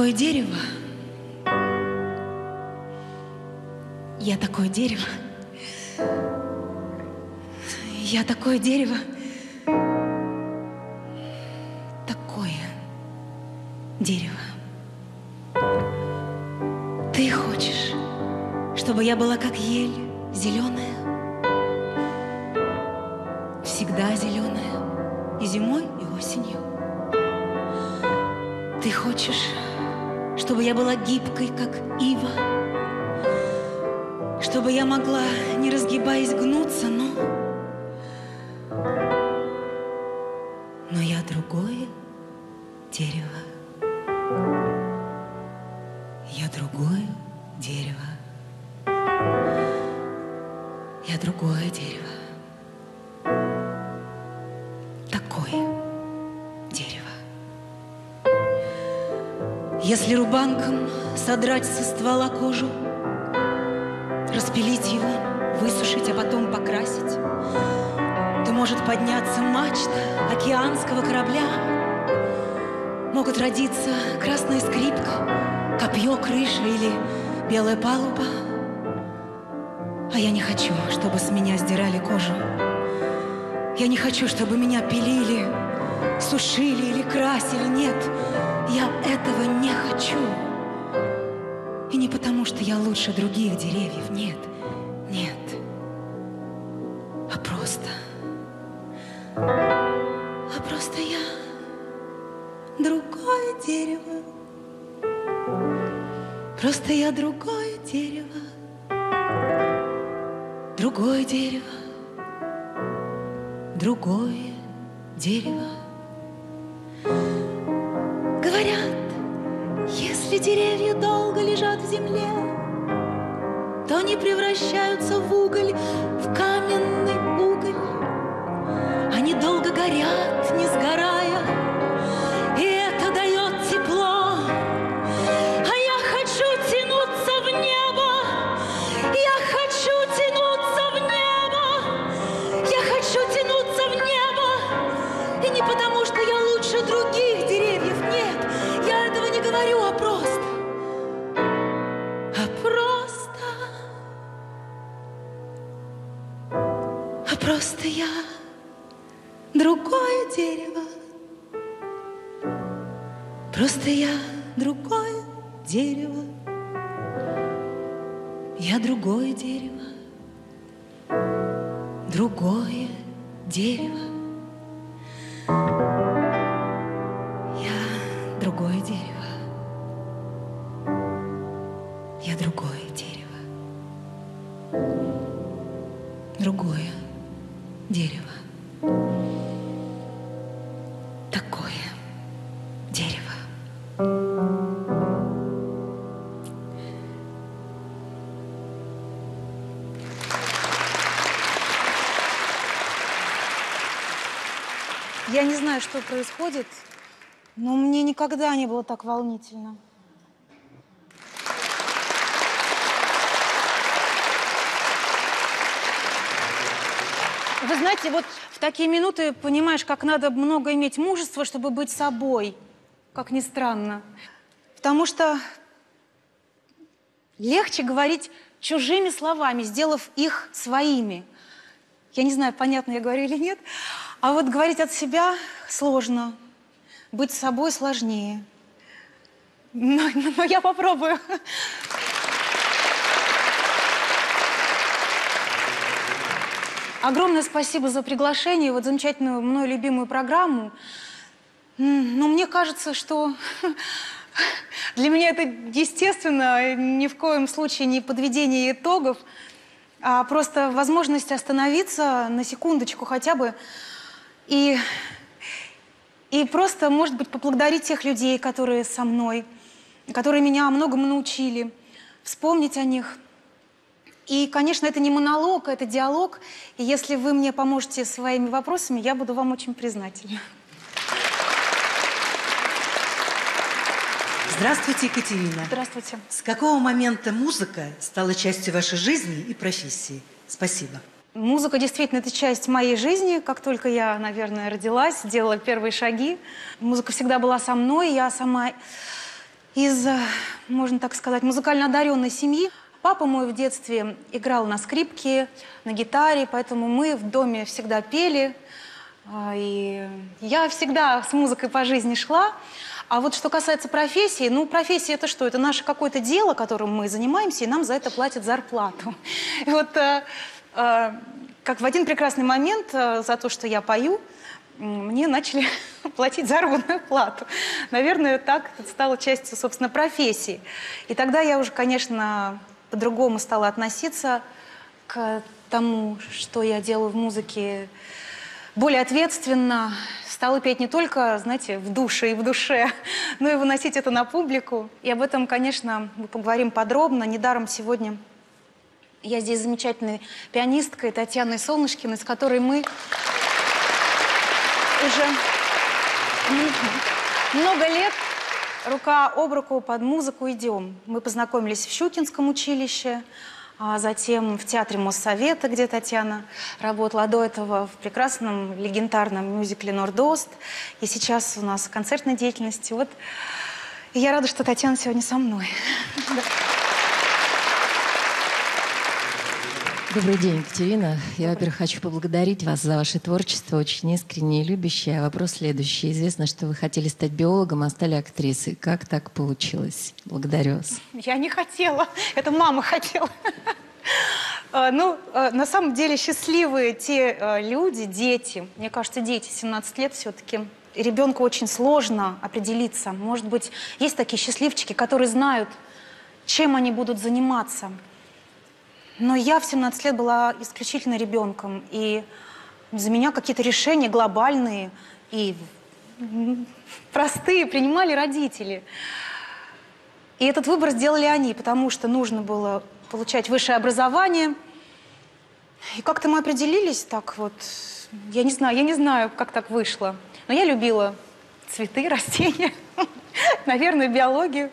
такое дерево. Я такое дерево. Я такое дерево. Такое дерево. Ты хочешь, чтобы я была как ель, я другое дерево. Я другое дерево. Я другое дерево. Такое дерево. Если рубанком содрать со ствола кожу, распилить его, высушить, а потом покрасить, может подняться мачта океанского корабля. Могут родиться красная скрипка, копье, крыша или белая палуба. А я не хочу, чтобы с меня сдирали кожу. Я не хочу, чтобы меня пилили, сушили или красили. Нет, я этого не хочу. И не потому, что я лучше других деревьев. Нет. Горят, не сгорая, Что происходит, но мне никогда не было так волнительно. Вы знаете, вот в такие минуты понимаешь, как надо много иметь мужества, чтобы быть собой, как ни странно. Потому что легче говорить чужими словами, сделав их своими. Я не знаю, понятно я говорю или нет. А вот говорить от себя сложно. Быть собой сложнее. Но, но я попробую. Огромное спасибо за приглашение, вот замечательную, мной любимую программу. Но мне кажется, что для меня это естественно, ни в коем случае не подведение итогов, а просто возможность остановиться на секундочку хотя бы и, и просто, может быть, поблагодарить тех людей, которые со мной, которые меня многому научили, вспомнить о них. И, конечно, это не монолог, это диалог. И если вы мне поможете своими вопросами, я буду вам очень признательна. Здравствуйте, Екатерина. Здравствуйте. С какого момента музыка стала частью вашей жизни и профессии? Спасибо. Музыка действительно это часть моей жизни. Как только я, наверное, родилась, сделала первые шаги, музыка всегда была со мной. Я сама из, э, можно так сказать, музыкально одаренной семьи. Папа мой в детстве играл на скрипке, на гитаре, поэтому мы в доме всегда пели. А, и я всегда с музыкой по жизни шла. А вот что касается профессии, ну, профессия это что? Это наше какое-то дело, которым мы занимаемся, и нам за это платят зарплату. И вот э, как в один прекрасный момент э, за то, что я пою, мне начали платить заработную плату. Наверное, так это стало частью, собственно, профессии. И тогда я уже, конечно, по-другому стала относиться к тому, что я делаю в музыке, более ответственно. Стала петь не только, знаете, в душе и в душе, но и выносить это на публику. И об этом, конечно, мы поговорим подробно. Недаром сегодня я здесь замечательной пианисткой Татьяной Солнышкиной, с которой мы уже много лет рука об руку под музыку идем. Мы познакомились в Щукинском училище, а затем в театре Моссовета, где Татьяна работала, до этого в прекрасном легендарном мюзикле «Нордост». И сейчас у нас концертная деятельность. Вот и я рада, что Татьяна сегодня со мной. Добрый день, Екатерина. Я, во-первых, хочу поблагодарить вас за ваше творчество, очень искреннее и любящее. А вопрос следующий. Известно, что вы хотели стать биологом, а стали актрисой. Как так получилось? Благодарю вас. Я не хотела. Это мама хотела. А, ну, а, на самом деле счастливые те а, люди, дети, мне кажется, дети, 17 лет все-таки, ребенку очень сложно определиться. Может быть, есть такие счастливчики, которые знают, чем они будут заниматься. Но я в 17 лет была исключительно ребенком, и за меня какие-то решения глобальные и простые принимали родители. И этот выбор сделали они, потому что нужно было получать высшее образование. И как-то мы определились так вот. Я не знаю, я не знаю, как так вышло. Но я любила цветы, растения, наверное, биологию.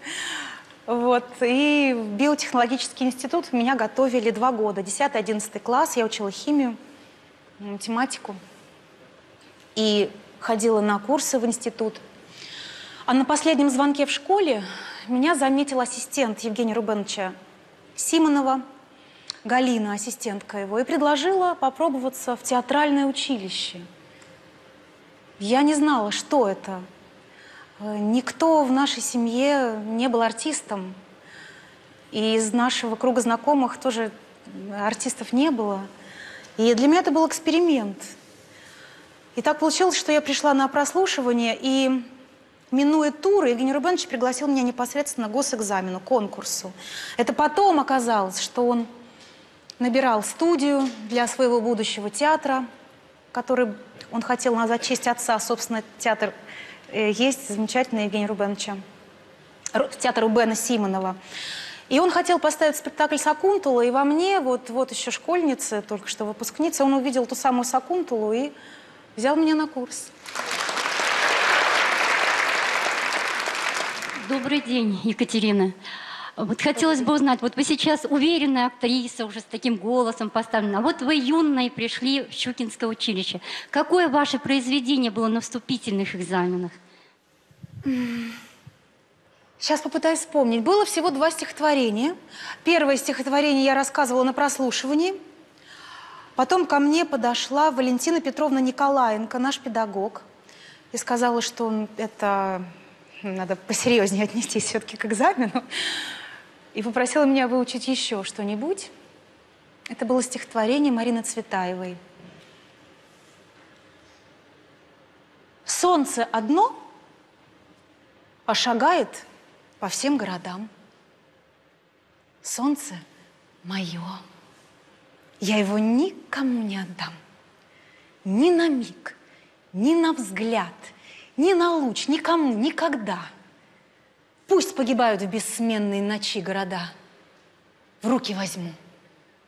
Вот. И в биотехнологический институт меня готовили два года. 10-11 класс, я учила химию, математику. И ходила на курсы в институт. А на последнем звонке в школе меня заметил ассистент Евгения Рубеновича Симонова, Галина, ассистентка его, и предложила попробоваться в театральное училище. Я не знала, что это – никто в нашей семье не был артистом. И из нашего круга знакомых тоже артистов не было. И для меня это был эксперимент. И так получилось, что я пришла на прослушивание, и, минуя туры, Евгений Рубенович пригласил меня непосредственно к госэкзамену, конкурсу. Это потом оказалось, что он набирал студию для своего будущего театра, который он хотел назвать честь отца, собственно, театр Э, есть замечательный Евгений Рубеновича, театр Рубена Симонова. И он хотел поставить спектакль Сакунтула, и во мне, вот, вот еще школьница, только что выпускница, он увидел ту самую Сакунтулу и взял меня на курс. Добрый день, Екатерина. Вот хотелось бы узнать, вот вы сейчас уверенная актриса, уже с таким голосом поставлена, а вот вы юной пришли в Щукинское училище. Какое ваше произведение было на вступительных экзаменах? Сейчас попытаюсь вспомнить. Было всего два стихотворения. Первое стихотворение я рассказывала на прослушивании. Потом ко мне подошла Валентина Петровна Николаенко, наш педагог, и сказала, что это надо посерьезнее отнестись все-таки к экзамену и попросила меня выучить еще что-нибудь. Это было стихотворение Марины Цветаевой. Солнце одно пошагает по всем городам. Солнце мое, я его никому не отдам. Ни на миг, ни на взгляд, ни на луч, никому, никогда – Пусть погибают в бессменные ночи города. В руки возьму,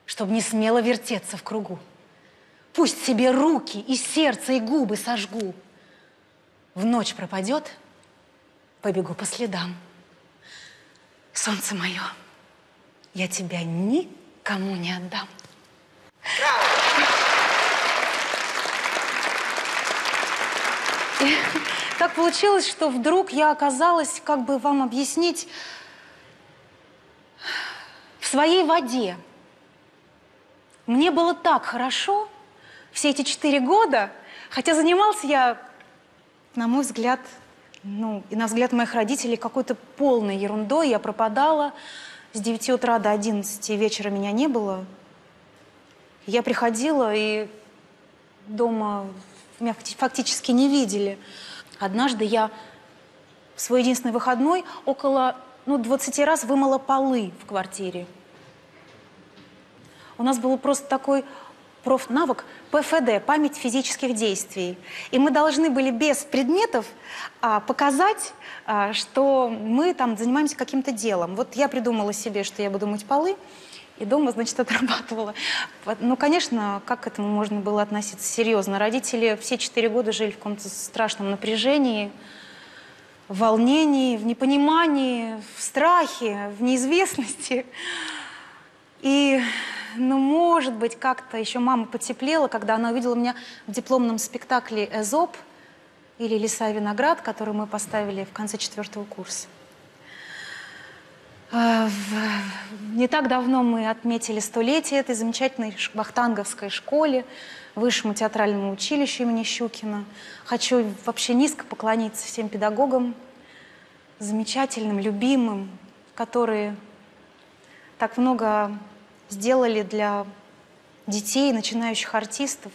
чтобы не смело вертеться в кругу. Пусть себе руки и сердце, и губы сожгу. В ночь пропадет, побегу по следам. Солнце мое, я тебя никому не отдам. так получилось, что вдруг я оказалась, как бы вам объяснить, в своей воде. Мне было так хорошо все эти четыре года, хотя занимался я, на мой взгляд, ну, и на взгляд моих родителей, какой-то полной ерундой. Я пропадала с 9 утра до 11 вечера меня не было. Я приходила, и дома меня фактически не видели. Однажды я в свой единственный выходной около ну, 20 раз вымыла полы в квартире. У нас был просто такой профнавык ПФД, память физических действий. И мы должны были без предметов а, показать, а, что мы там занимаемся каким-то делом. Вот я придумала себе, что я буду мыть полы, и дома, значит, отрабатывала. Ну, конечно, как к этому можно было относиться серьезно? Родители все четыре года жили в каком-то страшном напряжении, в волнении, в непонимании, в страхе, в неизвестности. И, ну, может быть, как-то еще мама потеплела, когда она увидела меня в дипломном спектакле «Эзоп» или «Лиса и виноград», который мы поставили в конце четвертого курса. А, не так давно мы отметили столетие этой замечательной вахтанговской школе, Высшему театральному училищу имени Щукина. Хочу вообще низко поклониться всем педагогам, замечательным, любимым, которые так много сделали для детей, начинающих артистов.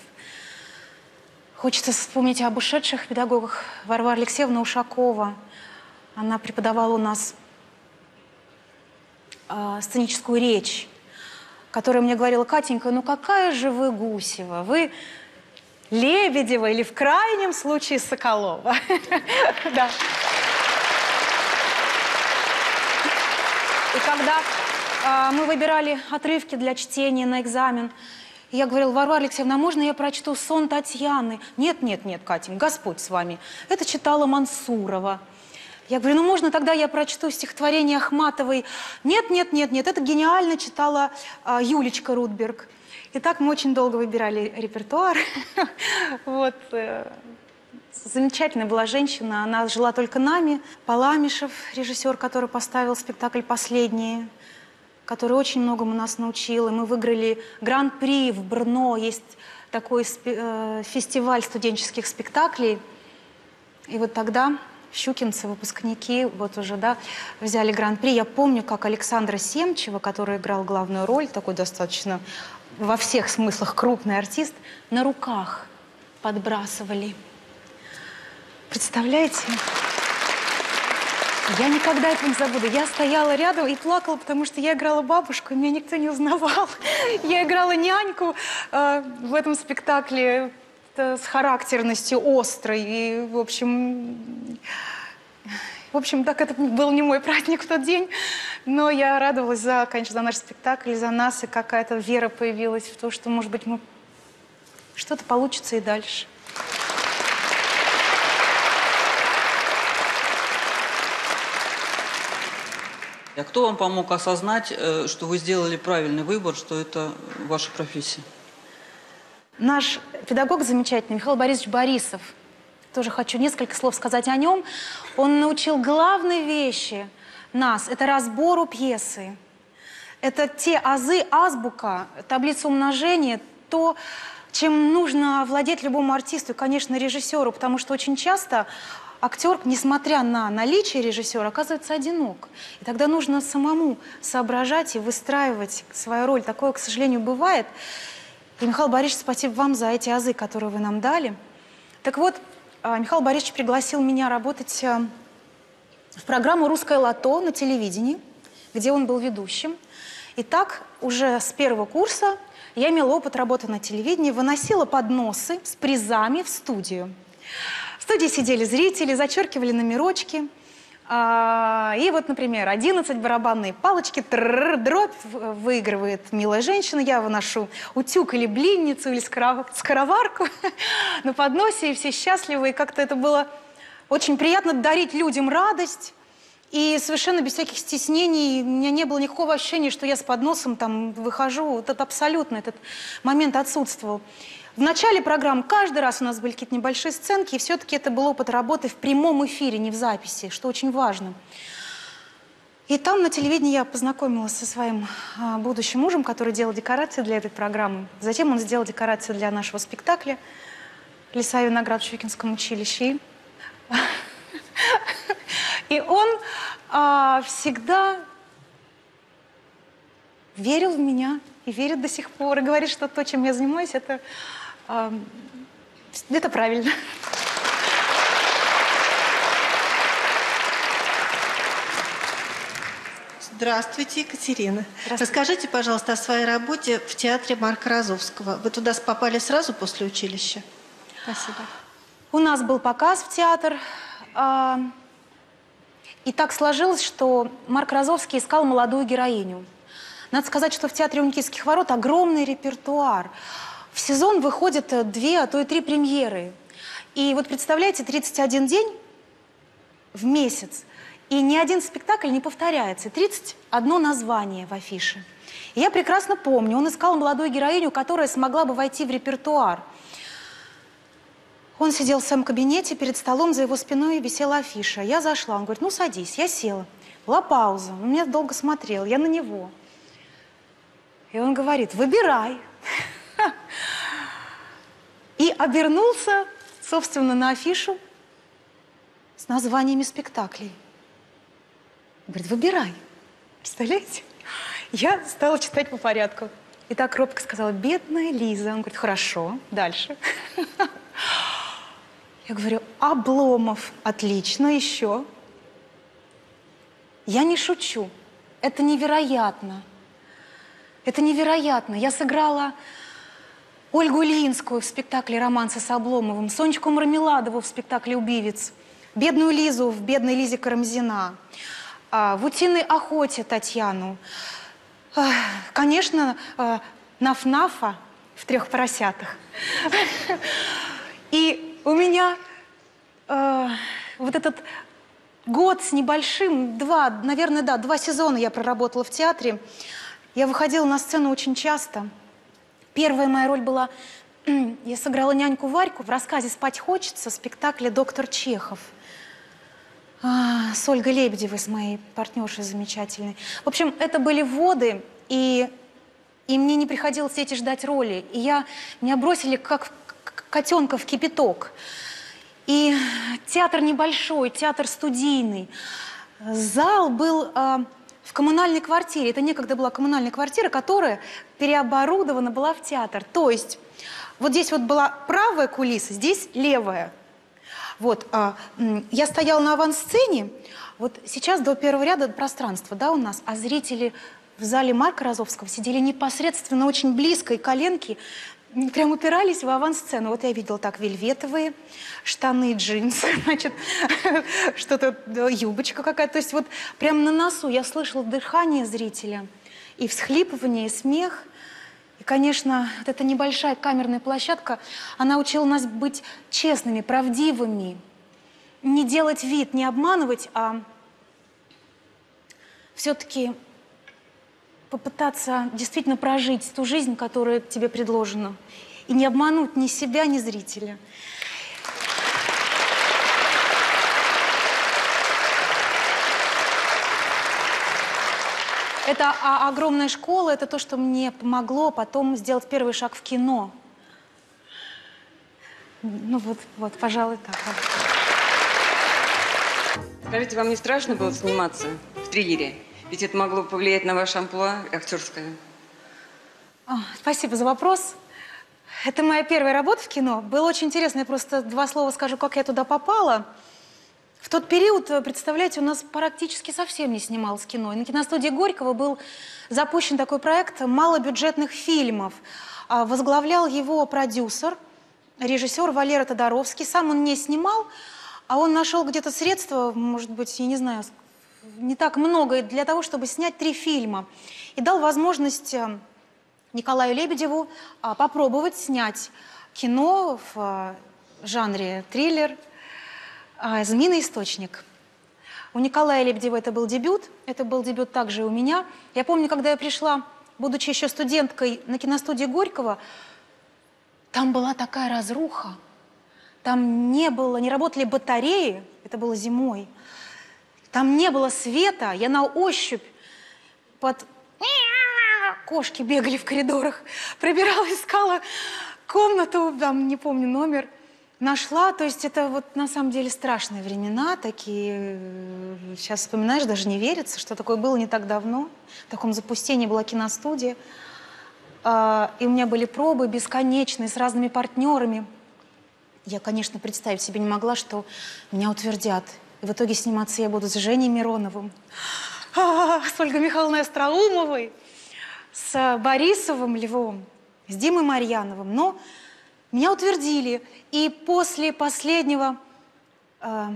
Хочется вспомнить об ушедших педагогах. Варвара Алексеевна Ушакова. Она преподавала у нас э, сценическую речь, которая мне говорила, Катенька, ну какая же вы Гусева, вы Лебедева или в крайнем случае Соколова. И когда э, мы выбирали отрывки для чтения на экзамен, я говорила, Варвара Алексеевна, а можно я прочту сон Татьяны? Нет, нет, нет, Катя, Господь с вами. Это читала Мансурова. Я говорю, ну можно тогда я прочту стихотворение Ахматовой? Нет, нет, нет, нет, это гениально читала а, Юлечка Рудберг. И так мы очень долго выбирали репертуар. Вот. Э, замечательная была женщина, она жила только нами. Паламишев, режиссер, который поставил спектакль «Последние», который очень многому нас научил. И мы выиграли гран-при в Брно. Есть такой э, фестиваль студенческих спектаклей. И вот тогда щукинцы, выпускники, вот уже, да, взяли гран-при. Я помню, как Александра Семчева, который играл главную роль, такой достаточно во всех смыслах крупный артист, на руках подбрасывали. Представляете? Я никогда это не забуду. Я стояла рядом и плакала, потому что я играла бабушку, и меня никто не узнавал. Я играла няньку э, в этом спектакле с характерностью острой. И, в общем, в общем, так это был не мой праздник в тот день, но я радовалась за, конечно, за наш спектакль, за нас, и какая-то вера появилась в то, что, может быть, мы что-то получится и дальше. А кто вам помог осознать, э, что вы сделали правильный выбор, что это ваша профессия? Наш педагог замечательный, Михаил Борисович Борисов, тоже хочу несколько слов сказать о нем. Он научил главной вещи нас, это разбору пьесы. Это те азы, азбука, таблица умножения, то, чем нужно владеть любому артисту и, конечно, режиссеру, потому что очень часто актер, несмотря на наличие режиссера, оказывается одинок. И тогда нужно самому соображать и выстраивать свою роль. Такое, к сожалению, бывает. И, Михаил Борисович, спасибо вам за эти азы, которые вы нам дали. Так вот, а, Михаил Борисович пригласил меня работать а, в программу «Русское лото» на телевидении, где он был ведущим. И так уже с первого курса я имела опыт работы на телевидении, выносила подносы с призами в студию. В студии сидели зрители, зачеркивали номерочки – а, и вот, например, 11 барабанные палочки, дробь выигрывает милая женщина, я выношу утюг или блинницу, или скороварку на подносе, и все счастливы. И как-то это было очень приятно дарить людям радость. И совершенно без всяких стеснений, у меня не было никакого ощущения, что я с подносом там выхожу. Вот это абсолютно этот момент отсутствовал. В начале программы каждый раз у нас были какие-то небольшие сценки, и все-таки это был опыт работы в прямом эфире, не в записи, что очень важно. И там на телевидении я познакомилась со своим а, будущим мужем, который делал декорации для этой программы. Затем он сделал декорации для нашего спектакля «Леса и виноград в Щукинском училище». И, он а, всегда верил в меня и верит до сих пор, и говорит, что то, чем я занимаюсь, это, это правильно. Здравствуйте, Екатерина. Здравствуйте. Расскажите, пожалуйста, о своей работе в театре Марка Розовского. Вы туда попали сразу после училища? Спасибо. У нас был показ в театр. а, И так сложилось, что Марк Розовский искал молодую героиню. Надо сказать, что в театре у Никитских ворот огромный репертуар. В сезон выходят э, две, а то и три премьеры. И вот представляете, 31 день в месяц, и ни один спектакль не повторяется. 31 название в афише. И я прекрасно помню, он искал молодую героиню, которая смогла бы войти в репертуар. Он сидел в своем кабинете, перед столом за его спиной висела афиша. Я зашла, он говорит, ну садись, я села. Была пауза, он меня долго смотрел, я на него. И он говорит, выбирай. И обернулся, собственно, на афишу с названиями спектаклей. Говорит, выбирай. Представляете? Я стала читать по порядку. И так робко сказала, бедная Лиза. Он говорит, хорошо, дальше. Я говорю, Обломов, отлично, еще. Я не шучу. Это невероятно. Это невероятно. Я сыграла Ольгу Ильинскую в спектакле «Романсы с Обломовым», Сонечку Мармеладову в спектакле «Убивец», бедную Лизу в «Бедной Лизе Карамзина», а, в «Утиной охоте» Татьяну. А, Конечно, а, Наф-Нафа в «Трех поросятах». И у меня вот этот год с небольшим, два, наверное, да, два сезона я проработала в театре. Я выходила на сцену очень часто. Первая моя роль была, я сыграла няньку Варьку в рассказе «Спать хочется» спектакле «Доктор Чехов». А, с Ольгой Лебедевой, с моей партнершей замечательной. В общем, это были воды, и, и мне не приходилось эти ждать роли. И я, меня бросили как котенка в кипяток. И театр небольшой, театр студийный. Зал был а, в коммунальной квартире. Это некогда была коммунальная квартира, которая переоборудована была в театр. То есть вот здесь вот была правая кулиса, здесь левая. Вот, а, я стояла на авансцене, вот сейчас до первого ряда пространства, да, у нас, а зрители в зале Марка Розовского сидели непосредственно очень близко, и коленки прям упирались в авансцену. Вот я видела так вельветовые штаны, джинсы, значит, что-то, юбочка какая-то. То есть вот прям на носу я слышала дыхание зрителя, и всхлипывание, и смех. И, конечно, вот эта небольшая камерная площадка, она учила нас быть честными, правдивыми, не делать вид, не обманывать, а все-таки попытаться действительно прожить ту жизнь, которая тебе предложена, и не обмануть ни себя, ни зрителя. Это а, огромная школа, это то, что мне помогло потом сделать первый шаг в кино. Ну вот, вот, пожалуй, так. Скажите, вам не страшно было сниматься в триллере? Ведь это могло повлиять на ваше амплуа актерское. А, Спасибо за вопрос. Это моя первая работа в кино. Было очень интересно. Я просто два слова скажу, как я туда попала. В тот период, э, представляете, у нас практически совсем не снималось кино. И на киностудии Горького был запущен такой проект малобюджетных фильмов. А, Возглавлял его продюсер, режиссер Валера Тодоровский. Сам он не снимал, а он нашел где-то средства, может быть, я не знаю, не так много, для того, чтобы снять три фильма. И дал возможность э, Николаю Лебедеву а, попробовать снять кино в а, жанре триллер а, «Змеиный источник». У Николая Лебедева это был дебют, это был дебют также и у меня. Я помню, когда я пришла, будучи еще студенткой на киностудии Горького, Там была такая разруха. Там не было, не работали батареи, это было зимой. Там не было света, я на ощупь под кошки бегали в коридорах, пробирала, искала комнату, там, не помню номер, нашла. То есть это вот на самом деле страшные времена, такие, сейчас вспоминаешь, даже не верится, что такое было не так давно. В таком запустении была киностудия. А, и у меня были пробы бесконечные с разными партнерами. Я, конечно, представить себе не могла, что меня утвердят. И в итоге сниматься я буду с Женей Мироновым, а, с Ольгой Михайловной Остроумовой, с Борисовым Львом, с Димой Марьяновым. Но меня утвердили. И после последнего э,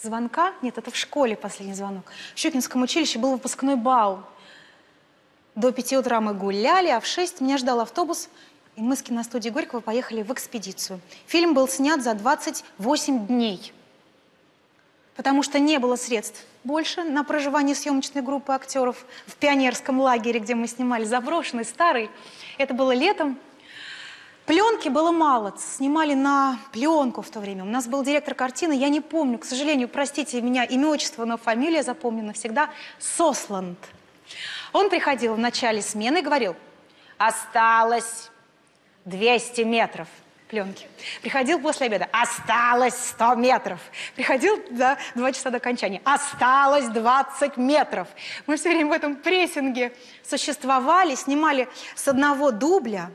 звонка, нет, это в школе последний звонок, в Щукинском училище был выпускной бал. До пяти утра мы гуляли, а в шесть меня ждал автобус, и мы с киностудии Горького поехали в экспедицию. Фильм был снят за 28 дней, потому что не было средств больше на проживание съемочной группы актеров в пионерском лагере, где мы снимали заброшенный, старый. Это было летом. Пленки было мало, снимали на пленку в то время. У нас был директор картины, я не помню, к сожалению, простите меня, имя, отчество, но фамилия запомнена всегда, Сосланд. Он приходил в начале смены и говорил, осталось 200 метров пленки. Приходил после обеда, осталось 100 метров. Приходил за два часа до окончания, осталось 20 метров. Мы все время в этом прессинге существовали, снимали с одного дубля.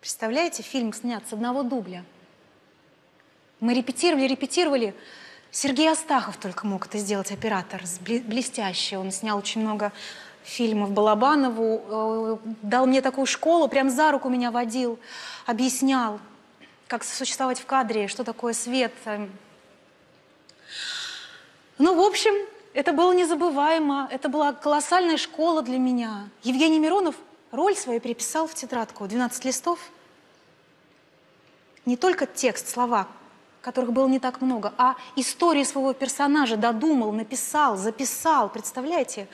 Представляете, фильм снят с одного дубля. Мы репетировали, репетировали. Сергей Астахов только мог это сделать, оператор, блестящий. Он снял очень много фильмов Балабанову, э, дал мне такую школу, прям за руку меня водил, объяснял, как существовать в кадре, что такое свет. Ну, в общем, это было незабываемо, это была колоссальная школа для меня. Евгений Миронов роль свою переписал в тетрадку, 12 листов. Не только текст, слова, которых было не так много, а историю своего персонажа додумал, написал, записал, представляете?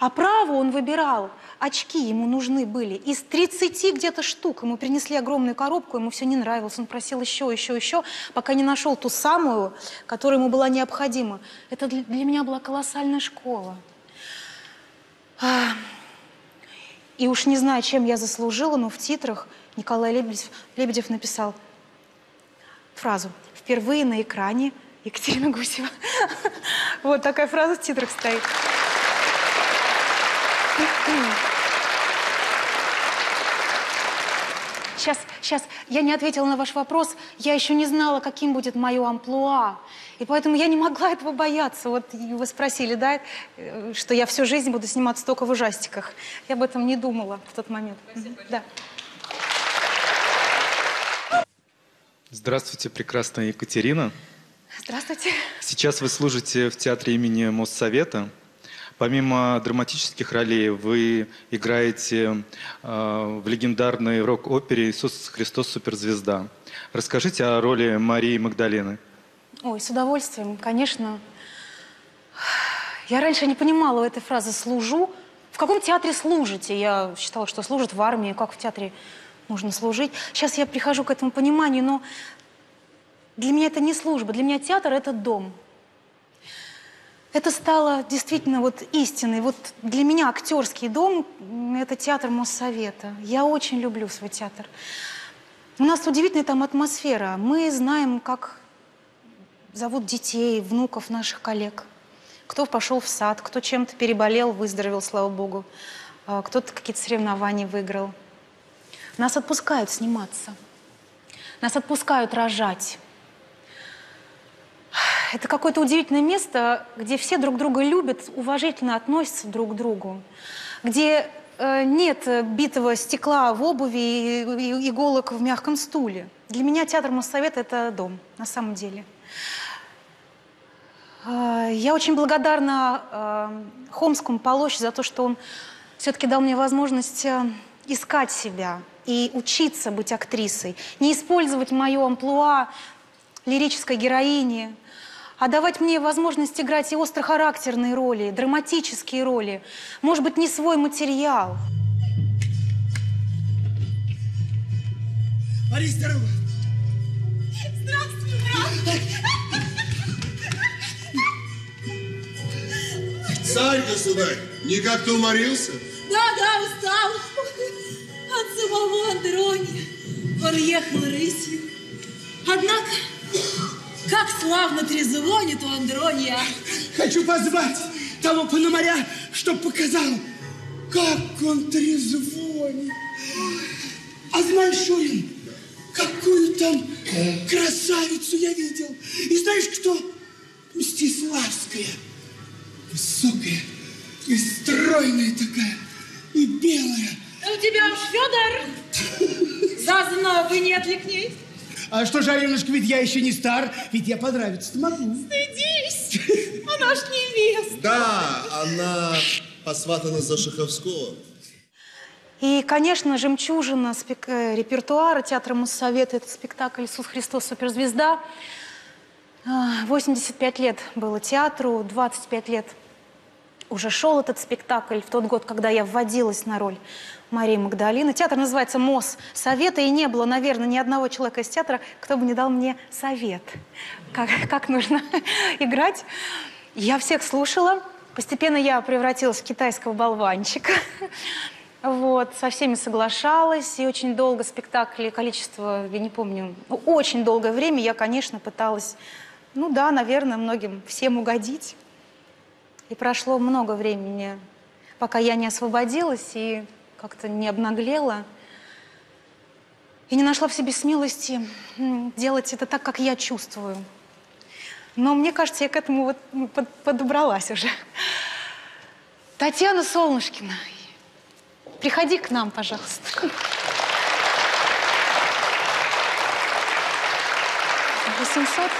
А право он выбирал, очки ему нужны были. Из 30 где-то штук ему принесли огромную коробку, ему все не нравилось. Он просил еще, еще, еще, пока не нашел ту самую, которая ему была необходима. Это для, меня была колоссальная школа. И уж не знаю, чем я заслужила, но в титрах Николай Лебедев, Лебедев написал фразу «Впервые на экране Екатерина Гусева». Вот такая фраза в титрах стоит. Сейчас, сейчас, я не ответила на ваш вопрос. Я еще не знала, каким будет мое амплуа. И поэтому я не могла этого бояться. Вот вы спросили, да, э, что я всю жизнь буду сниматься только в ужастиках. Я об этом не думала в тот момент. Спасибо. Да. Здравствуйте, прекрасная Екатерина. Здравствуйте. Сейчас вы служите в театре имени Моссовета. Помимо драматических ролей, вы играете э, в легендарной рок-опере «Иисус Христос суперзвезда». Расскажите о роли Марии Магдалены. Ой, с удовольствием, конечно. Я раньше не понимала этой фразы «служу». В каком театре служите? Я считала, что служит в армии. Как в театре нужно служить? Сейчас я прихожу к этому пониманию, но для меня это не служба. Для меня театр – это дом. Это стало действительно вот истиной. Вот для меня актерский дом – это театр Моссовета. Я очень люблю свой театр. У нас удивительная там атмосфера. Мы знаем, как зовут детей, внуков наших коллег. Кто пошел в сад, кто чем-то переболел, выздоровел, слава богу. А кто-то какие-то соревнования выиграл. Нас отпускают сниматься. Нас отпускают рожать это какое-то удивительное место, где все друг друга любят, уважительно относятся друг к другу, где э, нет битого стекла в обуви и, и иголок в мягком стуле. Для меня театр Моссовет – это дом, на самом деле. Э, я очень благодарна э, Хомскому Полощ за то, что он все-таки дал мне возможность э, искать себя и учиться быть актрисой, не использовать мое амплуа лирической героини – а давать мне возможность играть и острохарактерные роли, драматические роли, может быть, не свой материал. Борис, здорово. Здравствуй, брат. Царь, государь, никак ты уморился? Да, да, устал. От самого Андрони. Он ехал рысью. Однако, как славно трезвонит у Андронья. Хочу позвать того пономаря, чтоб показал, как он трезвонит. А знаешь, Шурин, какую там красавицу я видел. И знаешь кто? Мстиславская. Высокая и стройная такая, и белая. У тебя уж Федор зазнобы нет ли к ней? А что же, Аленушка, ведь я еще не стар, ведь я понравиться-то могу. Стыдись, она ж невеста. Да, она посватана за Шаховского. И, конечно, жемчужина спек- э, репертуара театра Моссовета – это спектакль «Иисус Христос. Суперзвезда». А, 85 лет было театру, 25 лет уже шел этот спектакль в тот год, когда я вводилась на роль Марии Магдалины. Театр называется МОС Совета, и не было, наверное, ни одного человека из театра, кто бы не дал мне совет, как, как нужно играть. Я всех слушала. Постепенно я превратилась в китайского болванчика. Вот, со всеми соглашалась, и очень долго спектакли, количество, я не помню, ну, очень долгое время я, конечно, пыталась, ну да, наверное, многим, всем угодить. И прошло много времени, пока я не освободилась и как-то не обнаглела. И не нашла в себе смелости делать это так, как я чувствую. Но мне кажется, я к этому вот под- подобралась уже. Татьяна Солнышкина, приходи к нам, пожалуйста. 800?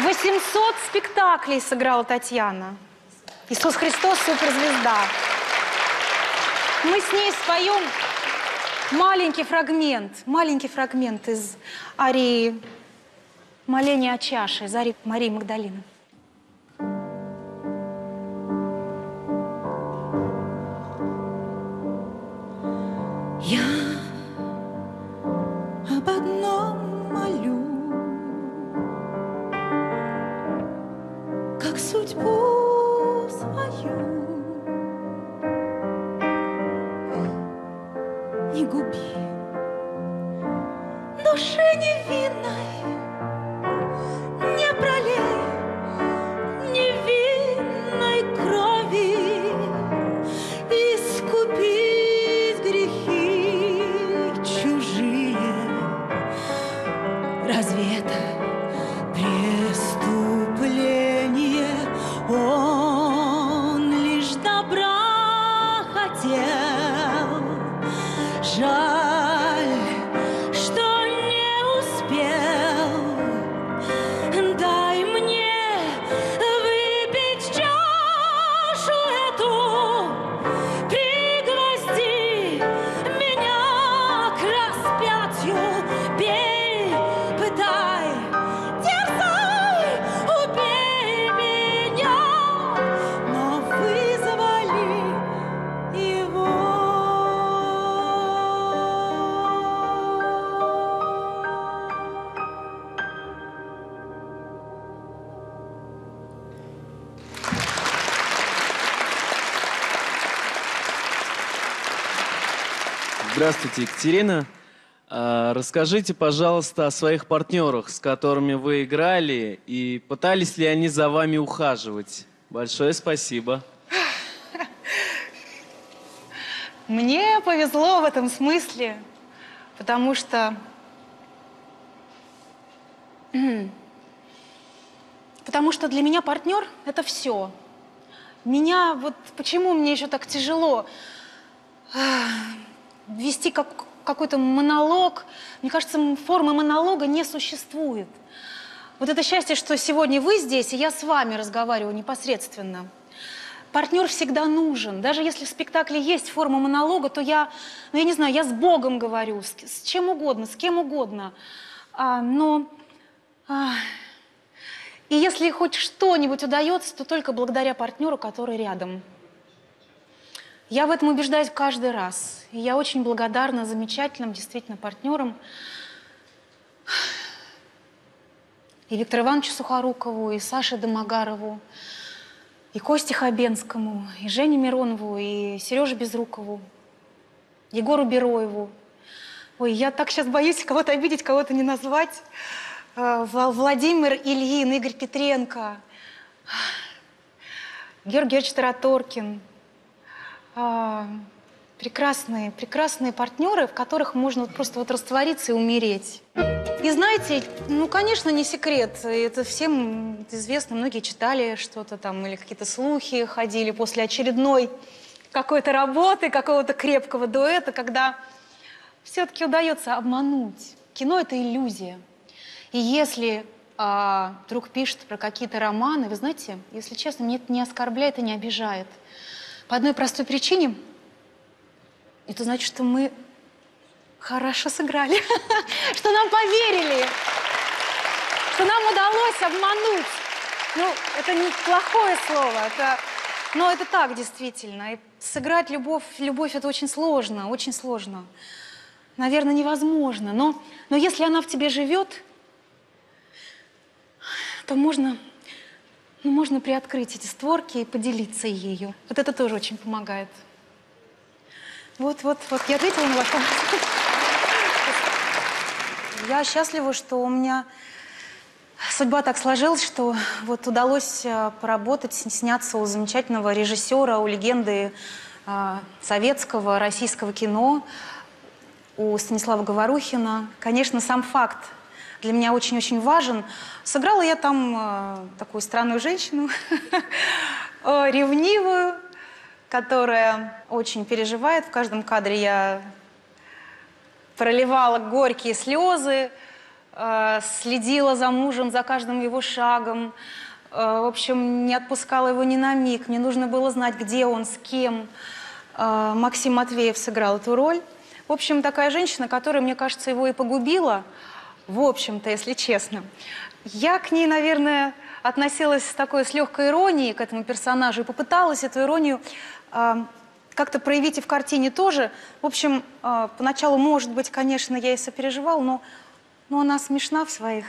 800 спектаклей сыграла Татьяна. Иисус Христос суперзвезда. Мы с ней споем маленький фрагмент, маленький фрагмент из арии «Моление о чаше» из арии Марии Магдалины. Я Здравствуйте, Екатерина. А, Расскажите, пожалуйста, о своих партнерах, с которыми вы играли, и пытались ли они за вами ухаживать. Большое спасибо. Мне повезло в этом смысле, потому что... Потому что для меня партнер — это все. Меня вот почему мне еще так тяжело ах, вести как, какой-то монолог. Мне кажется, формы монолога не существует. Вот это счастье, что сегодня вы здесь, и я с вами разговариваю непосредственно. Партнер всегда нужен. Даже если в спектакле есть форма монолога, то я, ну я не знаю, я с Богом говорю, с, с чем угодно, с кем угодно. А, но а, и если хоть что-нибудь удается, то только благодаря партнеру, который рядом. Я в этом убеждаюсь каждый раз. И я очень благодарна замечательным действительно партнерам, И Виктору Ивановичу Сухорукову, и Саше Домогарову, и Косте Хабенскому, и Жене Миронову, и Сереже Безрукову, Егору Бероеву. Ой, я так сейчас боюсь кого-то обидеть, кого-то не назвать. Вла- Владимир Ильин, Игорь Петренко, Георгий Георгиевич Тараторкин. Прекрасные, прекрасные партнеры, в которых можно вот просто вот раствориться и умереть. И знаете, ну, конечно, не секрет. Это всем известно, многие читали что-то там, или какие-то слухи ходили после очередной какой-то работы, какого-то крепкого дуэта, когда все-таки удается обмануть. Кино – это иллюзия. И если а, друг пишет про какие-то романы, вы знаете, если честно, мне это не оскорбляет и не обижает. По одной простой причине – это значит, что мы хорошо сыграли, что нам поверили, что нам удалось обмануть. Ну, это не плохое слово, это, но это так действительно. И сыграть любовь, любовь это очень сложно, очень сложно. Наверное, невозможно. Но, но если она в тебе живет, то можно, ну, можно приоткрыть эти створки и поделиться ею. Вот это тоже очень помогает. Вот, вот, вот, я ответила на ваш вопрос. Я счастлива, что у меня судьба так сложилась, что вот удалось э, поработать, сняться у замечательного режиссера, у легенды э, советского, российского кино, у Станислава Говорухина. Конечно, сам факт для меня очень-очень важен. Сыграла я там э, такую странную женщину, ревнивую, которая очень переживает. В каждом кадре я проливала горькие слезы, э, следила за мужем, за каждым его шагом. Э, в общем, не отпускала его ни на миг. Мне нужно было знать, где он, с кем. Э, Максим Матвеев сыграл эту роль. В общем, такая женщина, которая, мне кажется, его и погубила. В общем-то, если честно. Я к ней, наверное, относилась с такой, с легкой иронией к этому персонажу и попыталась эту иронию как-то проявить и в картине тоже. В общем, а, поначалу, может быть, конечно, я и сопереживала, но, но она смешна в своих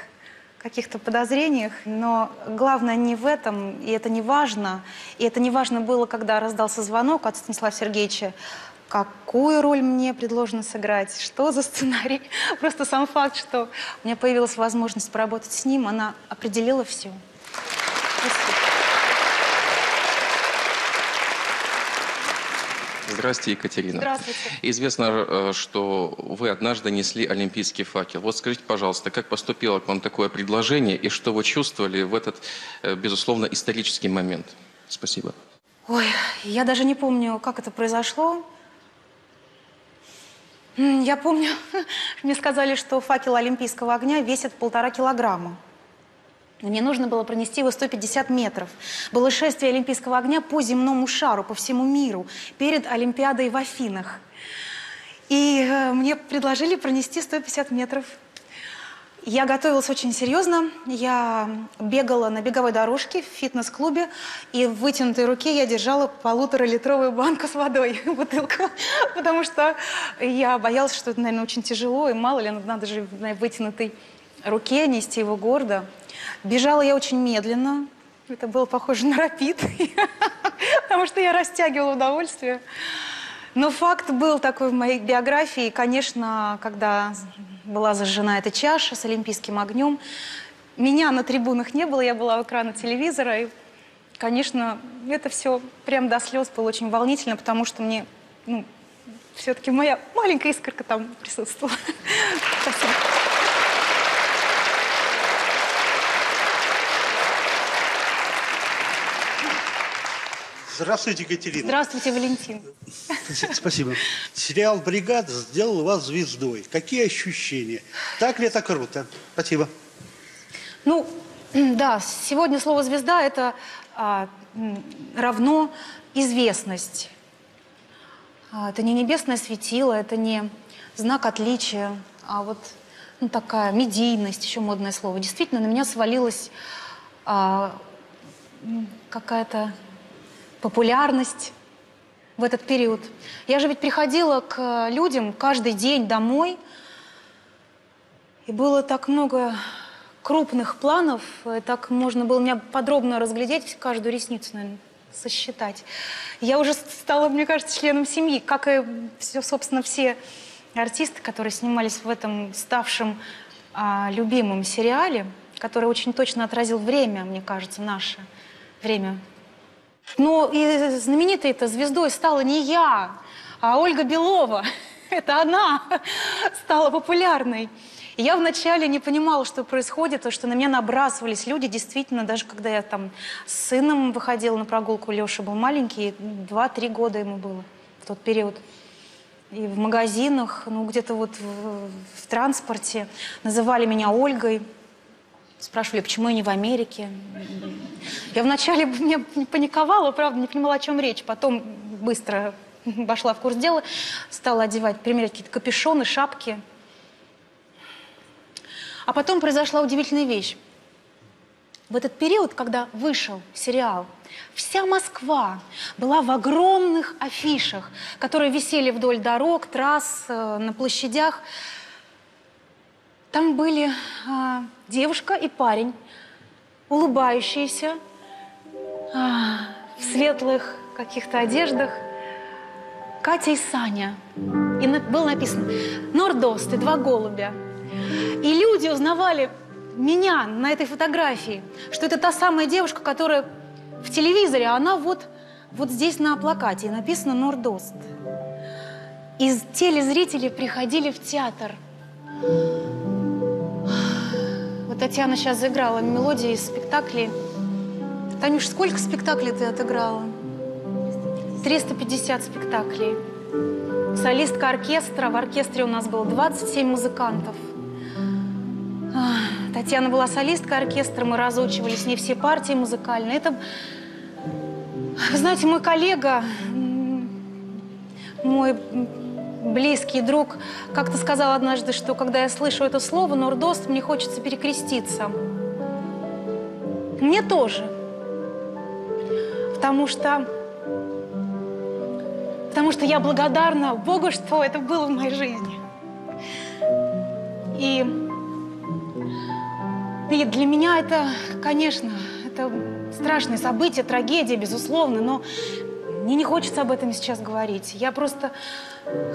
каких-то подозрениях, но главное не в этом, и это не важно. И это не важно было, когда раздался звонок от Станислава Сергеевича, какую роль мне предложено сыграть, что за сценарий. Просто сам факт, что у меня появилась возможность поработать с ним, она определила все. Здравствуйте, Екатерина. Здравствуйте. Известно, э, что вы однажды несли олимпийский факел. Вот скажите, пожалуйста, как поступило к вам такое предложение и что вы чувствовали в этот, э, безусловно, исторический момент? Спасибо. Ой, я даже не помню, как это произошло. Я помню, мне сказали, что факел олимпийского огня весит полтора килограмма. Мне нужно было пронести его 150 метров. Было шествие олимпийского огня по земному шару, по всему миру, перед Олимпиадой в Афинах. И э, мне предложили пронести 150 метров. Я готовилась очень серьезно. Я бегала на беговой дорожке в фитнес-клубе, и в вытянутой руке я держала полуторалитровую банку с водой, бутылку, потому что я боялась, что это, наверное, очень тяжело, и мало ли, надо же на вытянутой руке нести его гордо. Бежала я очень медленно, это было похоже на рапид, потому что я растягивала удовольствие. Но факт был такой в моей биографии. Конечно, когда была зажжена эта чаша с олимпийским огнем, меня на трибунах не было, я была у экрана телевизора. И, конечно, это все прям до слез было очень волнительно, потому что мне, ну, все-таки моя маленькая искорка там присутствовала. Спасибо. Здравствуйте, Екатерина. Здравствуйте, Валентин. Спасибо. Сериал «Бригада» сделал вас звездой. Какие ощущения? Так ли это круто? Спасибо. Ну, да, сегодня слово «звезда» — это а, равно известность. А, это не небесное светило, это не знак отличия, а вот ну, такая медийность, еще модное слово. Действительно, на меня свалилась а, какая-то популярность в этот период. Я же ведь приходила к людям каждый день домой, И было так много крупных планов, так можно было меня подробно разглядеть, каждую ресницу, наверное, сосчитать. Я уже стала, мне кажется, членом семьи, как и все, собственно, все артисты, которые снимались в этом ставшем а, любимом сериале, который очень точно отразил время, мне кажется, наше время. Но и знаменитой этой звездой стала не я, а Ольга Белова. Это она стала популярной. И я вначале не понимала, что происходит, то, что на меня набрасывались люди. Действительно, даже когда я там с сыном выходила на прогулку, Леша был маленький, два-три года ему было в тот период. И в магазинах, ну где-то вот в, в транспорте называли меня Ольгой. Спрашивали, почему я не в Америке. Я вначале не паниковала, правда, не понимала, о чем речь. Потом быстро вошла в курс дела, стала одевать, примерять какие-то капюшоны, шапки. А потом произошла удивительная вещь. В этот период, когда вышел сериал, вся Москва была в огромных афишах, которые висели вдоль дорог, трасс, э, на площадях. Там были э, девушка и парень, улыбающиеся, э, в светлых каких-то одеждах. Катя и Саня. И на, было написано «Нордост» и два голубя. И люди узнавали меня на этой фотографии, что это та самая девушка, которая в телевизоре, а она вот, вот здесь на плакате, и написано «Нордост». И телезрители приходили в театр. Вот Татьяна сейчас заиграла мелодии из спектаклей. Танюш, сколько спектаклей ты отыграла? 350 спектаклей. Солистка оркестра. В оркестре у нас было 27 музыкантов. Татьяна была солисткой оркестра, мы разучивали с ней все партии музыкальные. Это, знаете, мой коллега, мой близкий друг, как-то сказал однажды, что когда я слышу это слово «нордост», мне хочется перекреститься. Мне тоже. Потому что потому что я благодарна Богу, что это было в моей жизни. И, и для меня это, конечно, это страшное событие, трагедия, безусловно, но мне не хочется об этом сейчас говорить. Я просто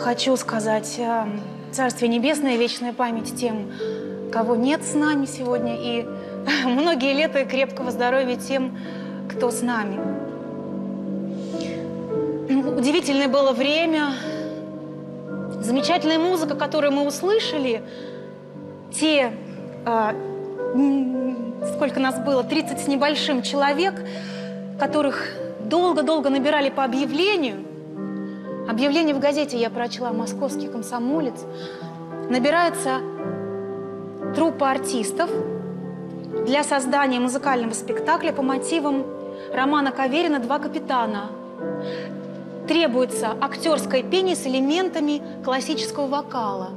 хочу сказать э, Царствие Небесное, вечная память тем, кого нет с нами сегодня, и многие лета крепкого здоровья тем, кто с нами. Удивительное было время, замечательная музыка, которую мы услышали, те, э, сколько нас было, 30 с небольшим человек, которых долго-долго набирали по объявлению. Объявление в газете я прочла «Московский комсомолец». Набирается труппа артистов для создания музыкального спектакля по мотивам романа Каверина «Два капитана» требуется актерское пение с элементами классического вокала.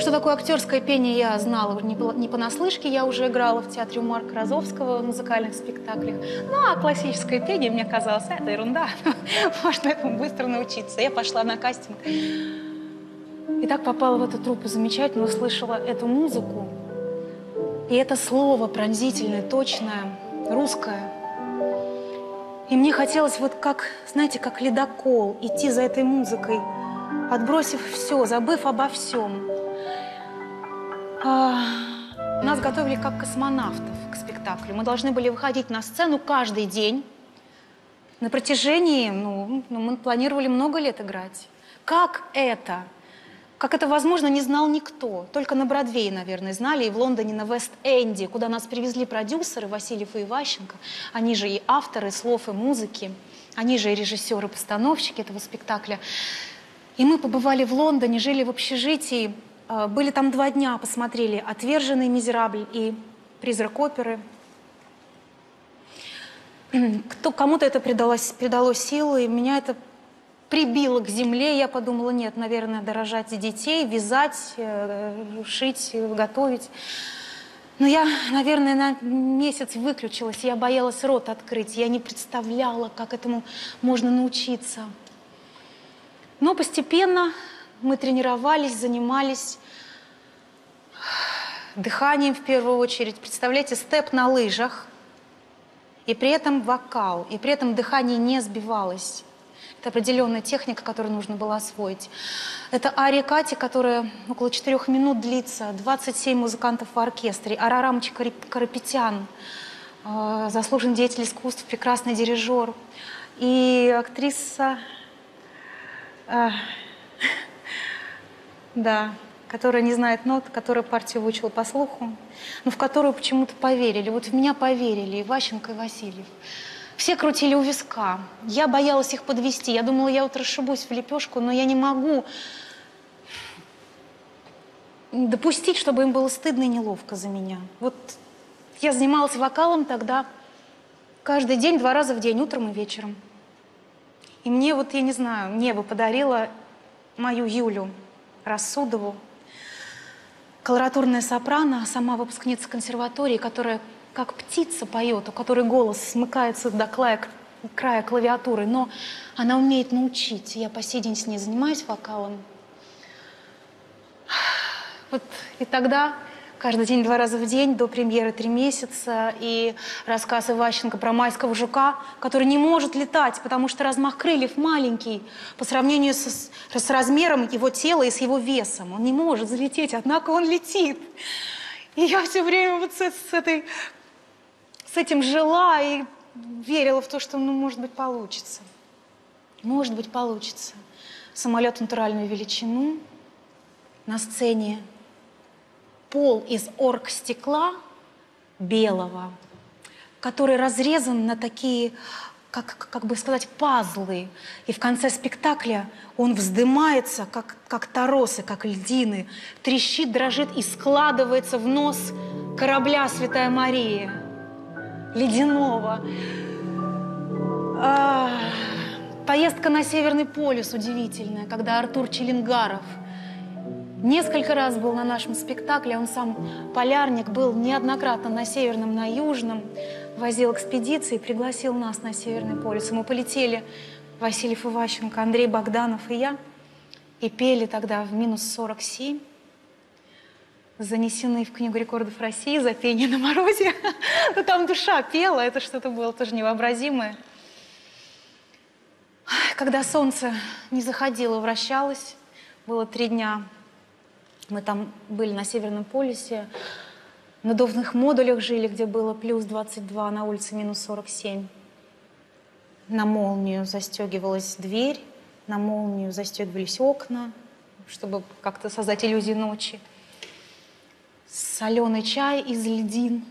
Что такое актерское пение, я знала не, понаслышке, я уже играла в театре Марка Розовского в музыкальных спектаклях. Ну, а классическое пение, мне казалось, это ерунда, можно этому быстро научиться. Я пошла на кастинг. И так попала в эту труппу замечательно, услышала эту музыку. И это слово пронзительное, точное, русское – и мне хотелось вот как, знаете, как ледокол, идти за этой музыкой, отбросив все, забыв обо всем. А, нас готовили как космонавтов к спектаклю. Мы должны были выходить на сцену каждый день. На протяжении, ну, ну мы планировали много лет играть. Как это? Как это возможно, не знал никто. Только на Бродвее, наверное, знали, и в Лондоне на Вест-Энде, куда нас привезли продюсеры Васильев и Иващенко. Они же и авторы слов и музыки, они же и режиссеры-постановщики этого спектакля. И мы побывали в Лондоне, жили в общежитии, были там два дня, посмотрели «Отверженный мизерабль» и «Призрак оперы». Кто, кому-то это придало, придало силы, и меня это прибило к земле. Я подумала, нет, наверное, дорожать детей, вязать, э, шить, готовить. Но я, наверное, на месяц выключилась. Я боялась рот открыть. Я не представляла, как этому можно научиться. Но постепенно мы тренировались, занимались. Дыханием в первую очередь. Представляете, степ на лыжах, и при этом вокал, и при этом дыхание не сбивалось. Это определенная техника, которую нужно было освоить. Это ария Кати, которая около четырех минут длится, 27 музыкантов в оркестре, Арарамыч Карапетян, э, заслуженный деятель искусств, прекрасный дирижер. И актриса, э, да, которая не знает нот, которая партию выучила по слуху, но в которую почему-то поверили. Вот в меня поверили и Ващенко, и Васильев. Все крутили у виска. Я боялась их подвести. Я думала, я вот расшибусь в лепешку, но я не могу допустить, чтобы им было стыдно и неловко за меня. Вот я занималась вокалом тогда каждый день, два раза в день, утром и вечером. И мне вот, я не знаю, небо подарило мою Юлю Рассудову, колоратурная сопрано, сама выпускница консерватории, которая как птица поет, у которой голос смыкается до края, края клавиатуры, но она умеет научить. Я по сей день с ней занимаюсь вокалом. Вот и тогда каждый день, два раза в день, до премьеры три месяца, и рассказ Иващенко про майского жука, который не может летать, потому что размах крыльев маленький по сравнению с, с размером его тела и с его весом. Он не может залететь, однако он летит. И я все время вот с, с этой с этим жила и верила в то, что, ну, может быть, получится. Может быть, получится. Самолет натуральную величину, на сцене пол из оргстекла белого, который разрезан на такие, как, как бы сказать, пазлы. И в конце спектакля он вздымается, как, как торосы, как льдины, трещит, дрожит и складывается в нос корабля «Святая Мария» ледяного. А, поездка на Северный полюс удивительная, когда Артур Челенгаров несколько раз был на нашем спектакле. Он сам полярник, был неоднократно на Северном, на Южном, возил экспедиции, пригласил нас на Северный полюс. Мы полетели, Васильев Иващенко, Андрей Богданов и я, и пели тогда в минус 47 занесены в Книгу рекордов России за пение на морозе. Но ну, там душа пела, это что-то было тоже невообразимое. Когда солнце не заходило, вращалось, было три дня. Мы там были на Северном полюсе, в надувных модулях жили, где было плюс 22, на улице минус 47. На молнию застегивалась дверь, на молнию застегивались окна, чтобы как-то создать иллюзию ночи соленый чай из льдин.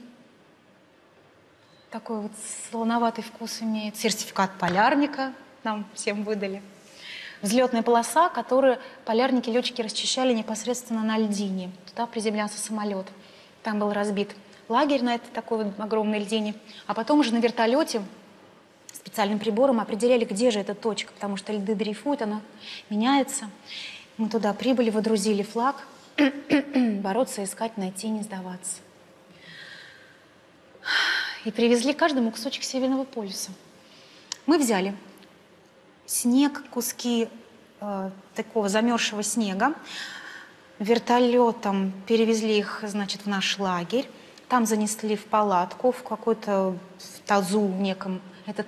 Такой вот солоноватый вкус имеет. Сертификат полярника нам всем выдали. Взлетная полоса, которую полярники, летчики расчищали непосредственно на льдине. Туда приземлялся самолет. Там был разбит лагерь на этой такой вот огромной льдине. А потом уже на вертолете специальным прибором определяли, где же эта точка, потому что льды дрейфуют, она меняется. Мы туда прибыли, водрузили флаг – бороться, искать, найти, не сдаваться. И привезли каждому кусочек Северного полюса. Мы взяли снег, куски э, такого замерзшего снега, вертолетом перевезли их, значит, в наш лагерь, там занесли в палатку, в какой-то тазу неком. Этот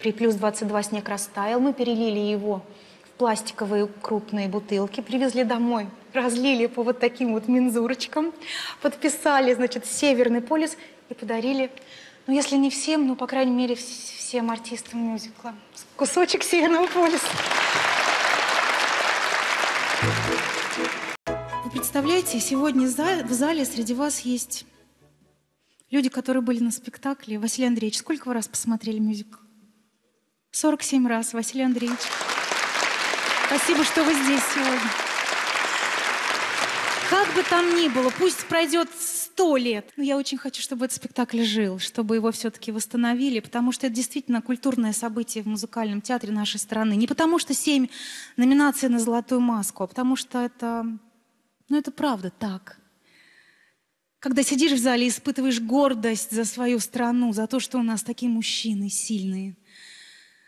при плюс 22 снег растаял, мы перелили его в пластиковые крупные бутылки, привезли домой – разлили по вот таким вот мензурочкам, подписали, значит, Северный полюс и подарили, ну, если не всем, ну, по крайней мере, всем артистам мюзикла. Кусочек Северного полюса. Вы представляете, сегодня в зале среди вас есть люди, которые были на спектакле. Василий Андреевич, сколько вы раз посмотрели мюзикл? 47 раз, Василий Андреевич. Спасибо, что вы здесь сегодня. Как бы там ни было, пусть пройдет сто лет, но я очень хочу, чтобы этот спектакль жил, чтобы его все-таки восстановили, потому что это действительно культурное событие в музыкальном театре нашей страны. Не потому что семь номинаций на «Золотую маску», а потому что это, ну это правда так. Когда сидишь в зале и испытываешь гордость за свою страну, за то, что у нас такие мужчины сильные,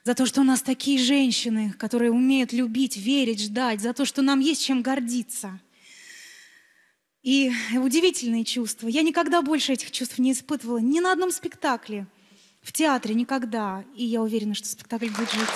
за то, что у нас такие женщины, которые умеют любить, верить, ждать, за то, что нам есть чем гордиться – и удивительные чувства. Я никогда больше этих чувств не испытывала ни на одном спектакле. В театре никогда. И я уверена, что спектакль будет жить.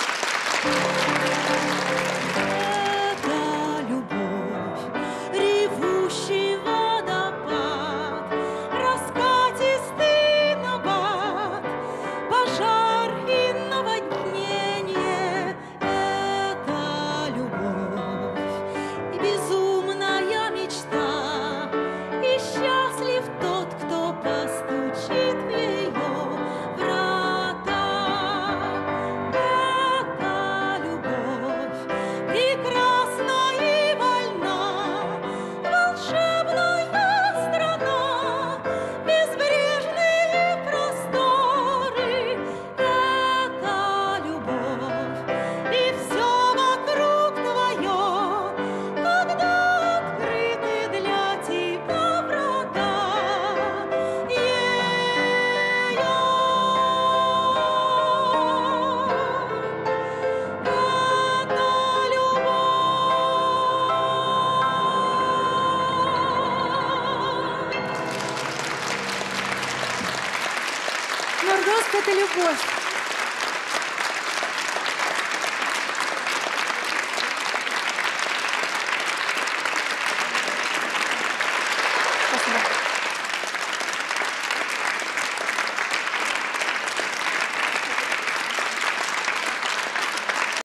Это любовь.